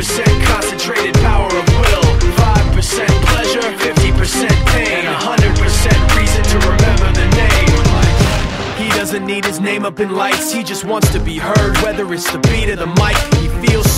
5% concentrated power of will 5% pleasure, 50% pain and 100% reason to remember the name. He doesn't need his name up in lights He just wants to be heard Whether it's the beat or the mic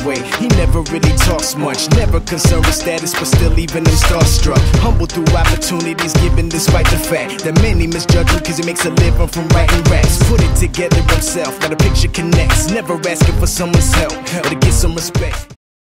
anyway? He never really talks much Never concerned with status, but still even him starstruck. Humble through opportunities given despite the fact That many misjudge him cause he makes a living from writing raps. Put it together himself, got a picture connects. Never asking for someone's help, or to get some respect